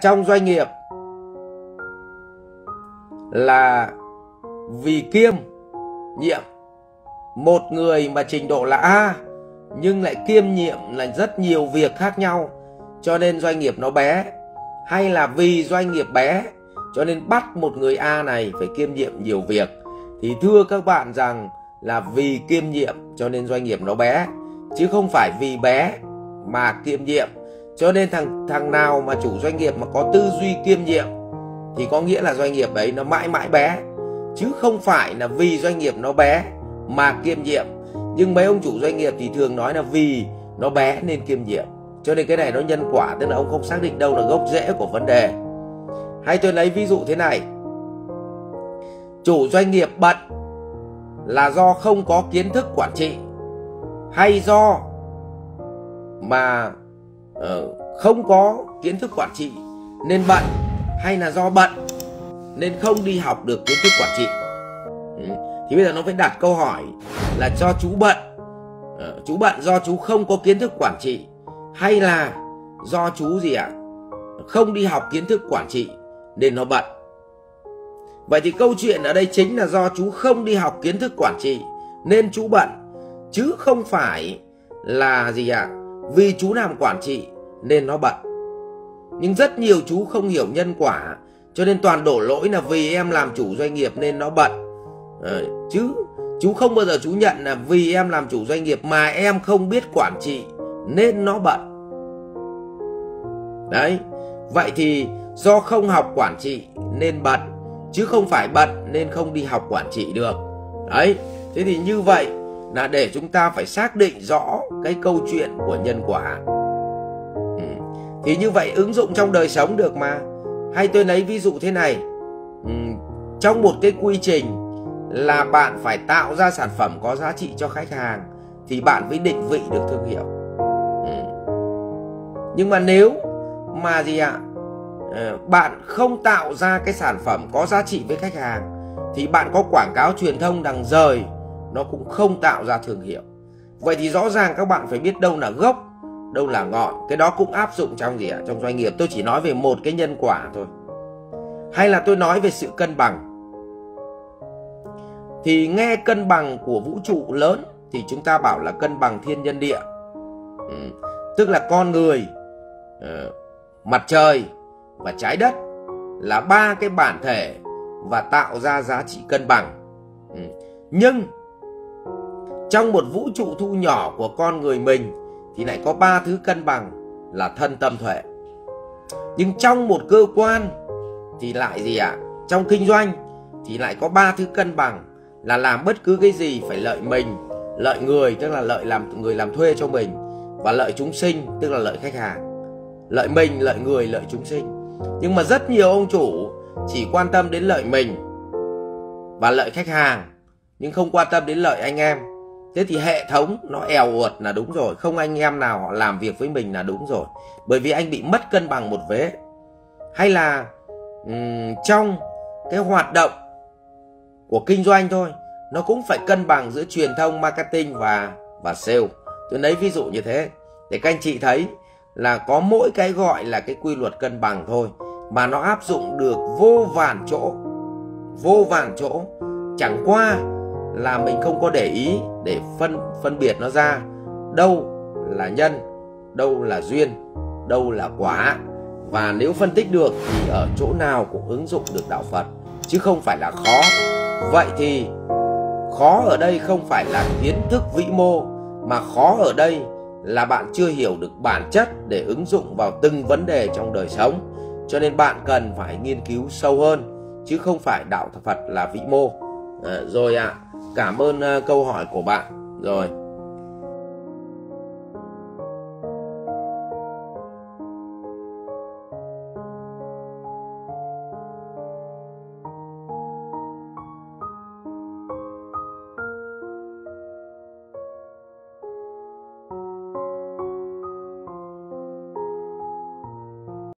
trong doanh nghiệp là vì kiêm nhiệm một người mà trình độ là A, nhưng lại kiêm nhiệm là rất nhiều việc khác nhau, cho nên doanh nghiệp nó bé. Hay là vì doanh nghiệp bé, cho nên bắt một người A này phải kiêm nhiệm nhiều việc. Thì thưa các bạn rằng là vì kiêm nhiệm cho nên doanh nghiệp nó bé, chứ không phải vì bé mà kiêm nhiệm cho nên thằng thằng nào mà chủ doanh nghiệp mà có tư duy kiêm nhiệm thì có nghĩa là doanh nghiệp ấy nó mãi mãi bé. Chứ không phải là vì doanh nghiệp nó bé mà kiêm nhiệm. Nhưng mấy ông chủ doanh nghiệp thì thường nói là vì nó bé nên kiêm nhiệm. Cho nên cái này nó nhân quả, tức là ông không xác định đâu là gốc rễ của vấn đề. Hay tôi lấy ví dụ thế này. Chủ doanh nghiệp bận là do không có kiến thức quản trị hay do mà Ờ, không có kiến thức quản trị, nên bận hay là do bận, nên không đi học được kiến thức quản trị. Ừ. thì bây giờ nó phải đặt câu hỏi là cho chú bận. Ờ, chú bận do chú không có kiến thức quản trị hay là do chú gì ạ? Không đi học kiến thức quản trị nên nó bận. Vậy thì câu chuyện ở đây chính là do chú không đi học kiến thức quản trị nên chú bận, chứ không phải là gì ạ? Vì chú làm quản trị nên nó bận. Nhưng rất nhiều chú không hiểu nhân quả cho nên toàn đổ lỗi là vì em làm chủ doanh nghiệp nên nó bận. À, chứ chú không bao giờ chú nhận là vì em làm chủ doanh nghiệp mà em không biết quản trị nên nó bận. Đấy vậy thì do không học quản trị nên bận chứ không phải bận nên không đi học quản trị được. Đấy thế thì như vậy là để chúng ta phải xác định rõ cái câu chuyện của nhân quả ừ. thì như vậy ứng dụng trong đời sống được mà hay tôi lấy ví dụ thế này ừ. trong một cái quy trình là bạn phải tạo ra sản phẩm có giá trị cho khách hàng thì bạn mới định vị được thương hiệu ừ. nhưng mà nếu mà gì ạ à, bạn không tạo ra cái sản phẩm có giá trị với khách hàng thì bạn có quảng cáo truyền thông đằng rời nó cũng không tạo ra thương hiệu vậy thì rõ ràng các bạn phải biết đâu là gốc đâu là ngọn. Cái đó cũng áp dụng trong gì ạ? Trong doanh nghiệp. Tôi chỉ nói về một cái nhân quả thôi. Hay là tôi nói về sự cân bằng? Thì nghe cân bằng của vũ trụ lớn thì chúng ta bảo là cân bằng thiên nhân địa. Ừ. tức là con người uh, mặt trời và trái đất là ba cái bản thể và tạo ra giá trị cân bằng. Ừ. nhưng trong một vũ trụ thu nhỏ của con người mình thì lại có ba thứ cân bằng là thân tâm thuệ nhưng trong một cơ quan thì lại gì ạ? À? trong kinh doanh thì lại có ba thứ cân bằng là làm bất cứ cái gì phải lợi mình, lợi người, tức là lợi làm, người làm thuê cho mình, và lợi chúng sinh, tức là lợi khách hàng. Lợi mình, lợi người, lợi chúng sinh. Nhưng mà rất nhiều ông chủ chỉ quan tâm đến lợi mình và lợi khách hàng, nhưng không quan tâm đến lợi anh em thế thì hệ thống nó èo uột là đúng rồi không anh em nào họ làm việc với mình là đúng rồi. Bởi vì anh bị mất cân bằng một vế. Hay là um, trong cái hoạt động của kinh doanh thôi nó cũng phải cân bằng giữa truyền thông marketing và và sale. Tôi lấy ví dụ như thế để các anh chị thấy là có mỗi cái gọi là cái quy luật cân bằng thôi mà nó áp dụng được vô vàn chỗ. Vô vàn chỗ. Chẳng qua là mình không có để ý để phân phân biệt nó ra. Đâu là nhân đâu là duyên đâu là quả. Và nếu phân tích được thì ở chỗ nào cũng ứng dụng được đạo Phật chứ không phải là khó. Vậy thì khó ở đây không phải là kiến thức vĩ mô mà khó ở đây là bạn chưa hiểu được bản chất để ứng dụng vào từng vấn đề trong đời sống. Cho nên bạn cần phải nghiên cứu sâu hơn chứ không phải đạo Phật là vĩ mô. À, rồi ạ. à, cảm ơn ờ, câu hỏi của bạn. Rồi.